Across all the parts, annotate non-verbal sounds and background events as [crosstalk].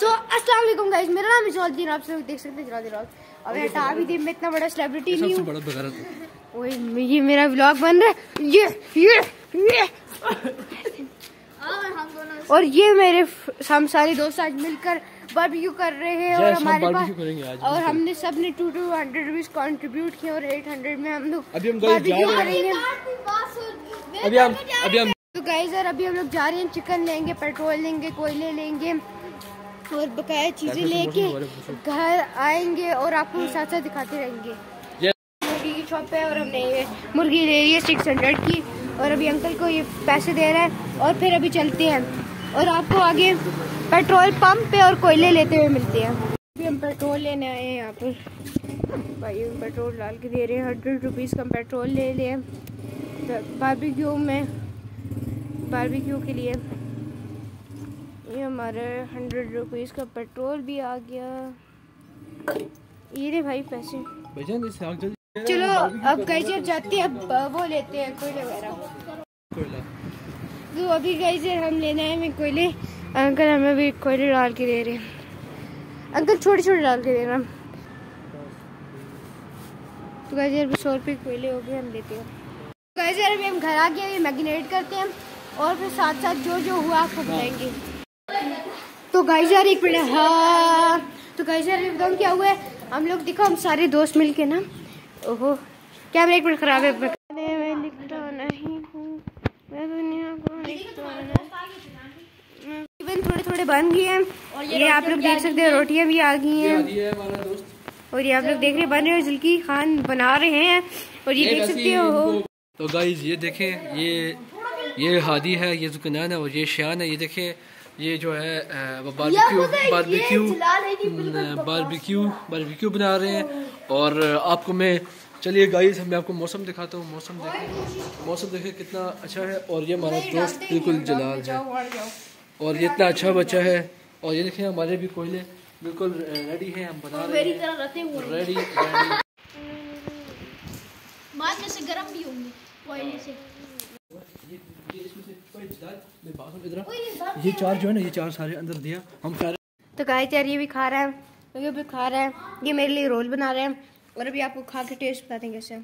सो अस्सलाम वालेकुम गाइस मेरा नाम इजौद्दीन आप सब देख सकते हैं जलादी राज अब ये टावी दिन में इतना बड़ा सेलिब्रिटी नहीं सबसे हूँ बड़ा बगारत ओए ये मेरा व्लॉग बन रहा है। ये ये ये। और ये मेरे हम सारे दोस्त आज मिलकर बारबेक्यू कर रहे हैं और हमारे पास और हमने सबने two two hundred rupees contribute किए और एट हंड्रेड में हम लोग अभी हम guys जा barbecue रहे हैं। करेंगे। अभी हम अभी हम तो गाइस यार अभी हम लोग जा रहे हैं चिकन लेंगे पेट्रोल लेंगे कोयले लेंगे। और बकाया चीज़ें लेके। घर आएँगे और आपको साथ साथ दिखाते रहेंगे। मुर्गी की शॉप पे और हमने ये मुर्गी ले रही है सिक्स हंड्रेड की और अभी अंकल को ये पैसे दे रहे हैं और फिर अभी चलते हैं। और आपको आगे पेट्रोल पंप पे और कोयले लेते हुए मिलते हैं। अभी हम पेट्रोल लेने आए हैं यहाँ पर। भाई हम पेट्रोल डाल के दे रहे हैं। हंड्रेड रुपीज़ का पेट्रोल ले लिए बारबेक्यू में बारबेक्यू के लिए। हमारे हंड्रेड रुपीज़ का पेट्रोल भी आ गया। ये रे भाई पैसे। आग चलो अब गैजर जाते हैं अब वो लेते हैं कोयले वगैरह। तो अभी गैजर हम लेने आए मैं कोयले। अंकल हमें भी कोयले डाल के दे रहे हैं। अंकल छोटे छोटे डाल के दे रहा तो गैजर अभी सौ रुपये कोयले हो गए हम लेते हैं। गैजर अभी हम घर आ गए मैगिनेट करते हैं। और फिर साथ साथ जो जो हुआ आपको बताएँगे तो गैजर एक मिनट हाँ। तो गैजर एकदम क्या हुआ है? हम लोग देखो हम सारे दोस्त मिलके ना ओहो कैमरा एक मिनट खराब है मैं मैं लिखता नहीं हूँ मैं दुनिया को लिखता नहीं। इवन थोड़े थोड़े बन गए हैं। और ये आप लोग देख सकते हैं रोटियाँ भी आ गई हैं। है और ये आप लोग देख रहे हैं बन रहे हैं जुल्की खान बना रहे हैं। और ये देख सकते हो तो गाइज़ ये देखें ये ये हादी है ये जुकनान है और ये शान है ये देखें। ये जो है वो बारबेक्यू बारबेक्यू बारबेक्यू बारबेक्यू बना रहे हैं। और आपको मैं चलिए गाइस मैं आपको मौसम दिखाता हूँ मौसम देखें। मौसम देखें कितना अच्छा है। और ये हमारा दोस्त बिल्कुल जलाल है। और ये इतना अच्छा बच्चा है। और ये देखें हमारे भी कोयले बिल्कुल रेडी हैं हम बना रहे हैं। रेडी बाद में से गर्म भी होंगे कोयले से। बात। ये चार जो है ना ये चार सारे अंदर दिया। हम खा रहे तो गाय यार ये भी खा रहा है। ये भी खा रहा है। ये मेरे लिए रोल बना रहे हैं। और अभी आपको खा के टेस्ट बताते हैं कैसे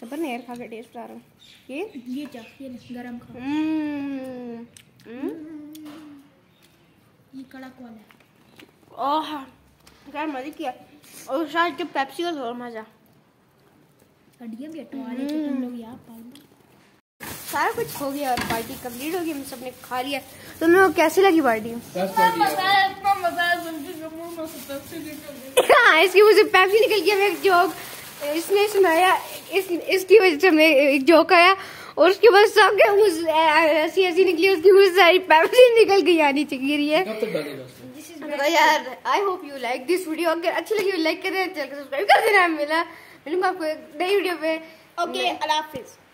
सबर नहीं यार खा के टेस्ट बता रहा हूँ। ये? ये क्या ये गरम खाओ हम्म, हम्म, ये कड़क वाला है। ओह क्या मज़े किया। और शायद के पेप्सी का और मज़ा। हड्डियाँ भी हटवा रहे थे तुम लोग यहाँ पाल सारा कुछ हो गया और पार्टी कंप्लीट हो गई हम सबने खा लिया। तुम लोग कैसी लगी पार्टी? [laughs] हाँ इसकी वजह से पेप्सी निकल गया मैं एक जोक इसने सुनाया इस इसकी वजह से मैं एक जोक आया और उसके बाद सबके मुँह ऐसी ऐसी निकली उसकी से सारी पेप्सी निकल गई आनी चाहिए रही है। यार I hope you like this video अगर अच्छी लगी लाइक करें चैनल को सब्सक्राइब कर देना मिला मिलूँगा आपको नई वीडियो पे ओके अल्लाह हाफिज़।